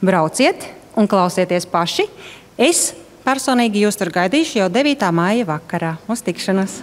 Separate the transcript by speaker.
Speaker 1: Brauciet un klausieties paši. Es personīgi jūs tur gaidīšu jau 9. māja vakarā. Uz tikšanos!